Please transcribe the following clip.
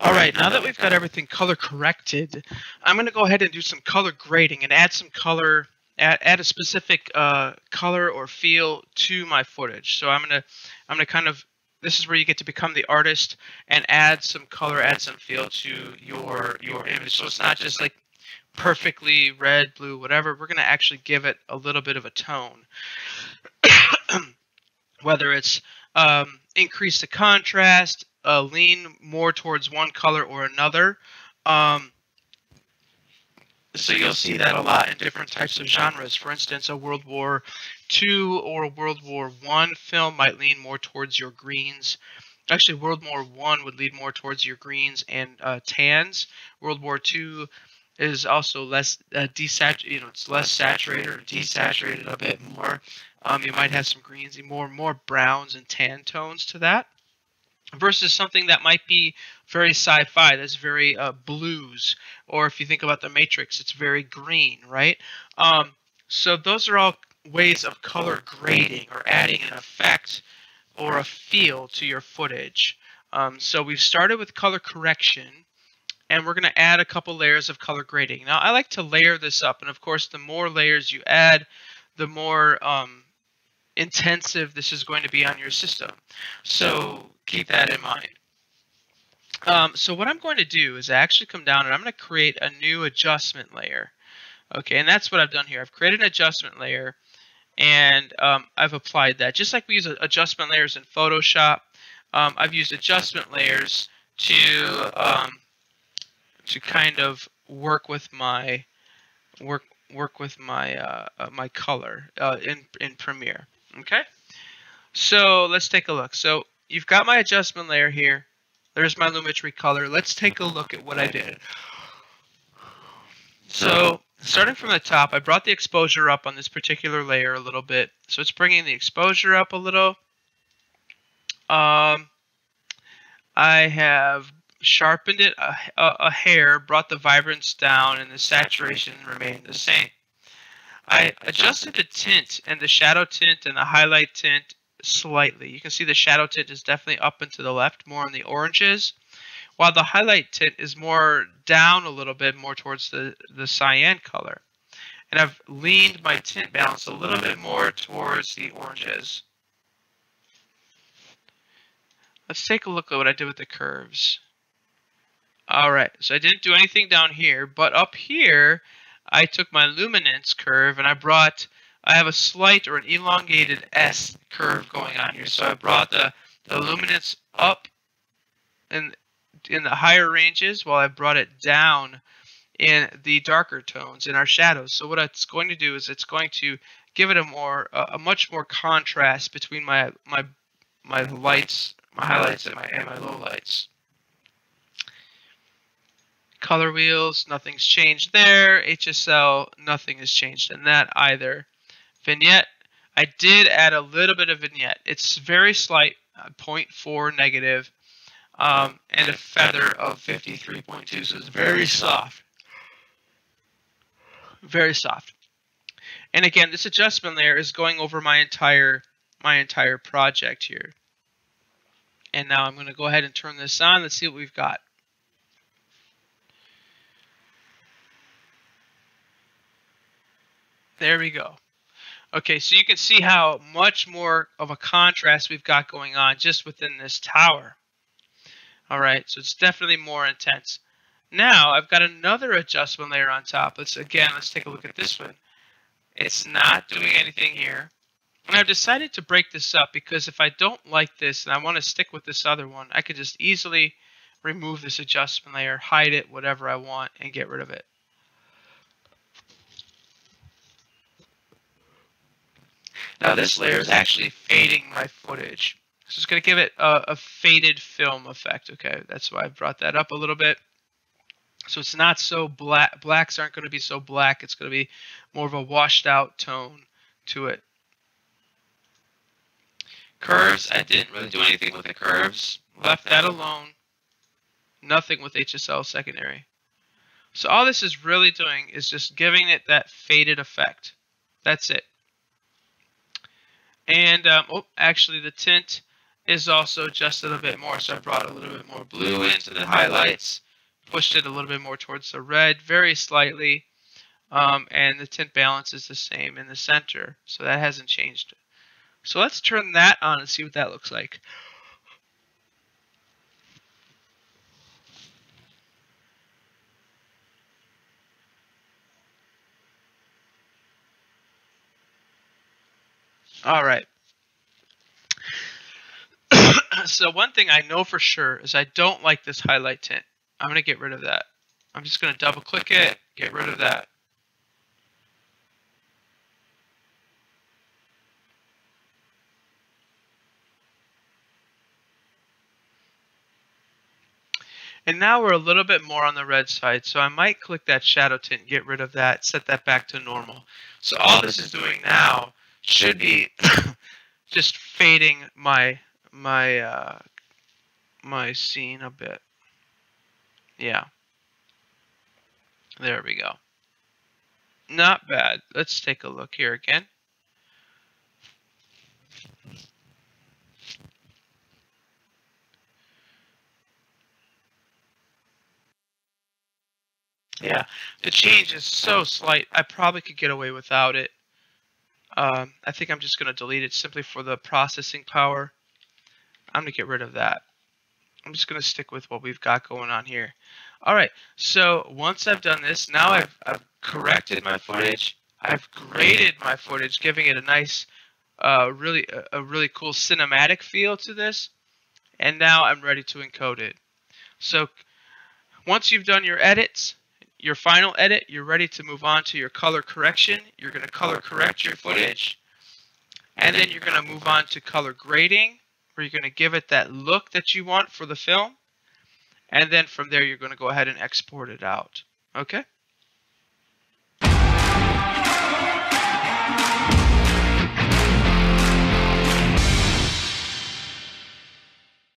All right, now that we've got everything color corrected, I'm going to go ahead and do some color grading and add some color, add, add a specific uh, color or feel to my footage. So I'm going to, I'm going to kind of, this is where you get to become the artist and add some color, add some feel to your your image. So it's not just like perfectly red, blue, whatever. We're going to actually give it a little bit of a tone. Whether it's um, increase the contrast, uh, lean more towards one color or another. Um, so you'll see that a lot in different types of genres. For instance, a World War II or a World War One film might lean more towards your greens. Actually, World War One would lean more towards your greens and uh, tans. World War Two is also less uh, desaturated. You know, it's less saturated or desaturated a bit more. Um, you might have some greens, and more more browns and tan tones to that versus something that might be very sci-fi that's very uh, blues or if you think about the matrix it's very green right? Um, so those are all ways of color grading or adding an effect or a feel to your footage. Um, so we've started with color correction and we're going to add a couple layers of color grading. Now i like to layer this up and of course the more layers you add the more um, intensive this is going to be on your system. So keep that in mind. Um, so what I'm going to do is actually come down and I'm going to create a new adjustment layer. Okay, and that's what I've done here. I've created an adjustment layer and um, I've applied that. Just like we use adjustment layers in Photoshop, um, I've used adjustment layers to um, to kind of work with my work work with my uh, uh, my color uh, in in Premiere. Okay, so let's take a look. So you've got my adjustment layer here. There's my Lumetri color. Let's take a look at what I did. So starting from the top, I brought the exposure up on this particular layer a little bit. So it's bringing the exposure up a little. Um, I have sharpened it a, a, a hair, brought the vibrance down, and the saturation remained the same. I adjusted the tint and the shadow tint and the highlight tint slightly. You can see the shadow tint is definitely up and to the left, more on the oranges, while the highlight tint is more down a little bit, more towards the, the cyan color. And I've leaned my tint balance a little bit more towards the oranges. Let's take a look at what I did with the curves. All right, so I didn't do anything down here, but up here, I took my luminance curve and I brought, I have a slight or an elongated S curve going on here. So I brought the, the luminance up in, in the higher ranges while I brought it down in the darker tones in our shadows. So what it's going to do is it's going to give it a more, a, much more contrast between my, my, my lights, my highlights and my, and my lowlights color wheels, nothing's changed there. HSL, nothing has changed in that either. Vignette, I did add a little bit of vignette. It's very slight, uh, 0.4 negative, um, and a feather of 53.2, so it's very soft. Very soft. And again, this adjustment layer is going over my entire my entire project here. And now I'm going to go ahead and turn this on. Let's see what we've got. There we go. Okay, so you can see how much more of a contrast we've got going on just within this tower. All right, so it's definitely more intense. Now I've got another adjustment layer on top. Let's again, let's take a look at this one. It's not doing anything here. And I've decided to break this up because if I don't like this and I want to stick with this other one, I could just easily remove this adjustment layer, hide it, whatever I want, and get rid of it. Now this layer is actually fading my footage. So it's going to give it a, a, faded film effect. Okay, that's why I brought that up a little bit. So it's not so black. Blacks aren't going to be so black. It's going to be more of a washed out tone to it. Curves, I didn't really do anything with the curves. Left that alone. Nothing with HSL secondary. So all this is really doing is just giving it that faded effect. That's it. And um, oh, actually, the tint is also adjusted a little bit more. So I brought a little bit more blue into the highlights, pushed it a little bit more towards the red, very slightly. Um, and the tint balance is the same in the center. So that hasn't changed. So let's turn that on and see what that looks like. All right. so one thing I know for sure is I don't like this highlight tint. I'm going to get rid of that. I'm just going to double click it, get rid of that. And now we're a little bit more on the red side, so I might click that shadow tint, get rid of that, set that back to normal. So all this is doing now should be just fading my my uh, my scene a bit. Yeah. There we go. Not bad. Let's take a look here again. Yeah, the change is so slight. I probably could get away without it. Um, I think I'm just going to delete it simply for the processing power. I'm going to get rid of that. I'm just going to stick with what we've got going on here. All right, so once I've done this, now I've, I've corrected my footage. I've graded my footage, giving it a nice, uh, really, a really cool cinematic feel to this. And now I'm ready to encode it. So once you've done your edits, your final edit, you're ready to move on to your color correction. You're going to color correct your footage. And then you're going to move on to color grading, where you're going to give it that look that you want for the film. And then from there, you're going to go ahead and export it out. Okay?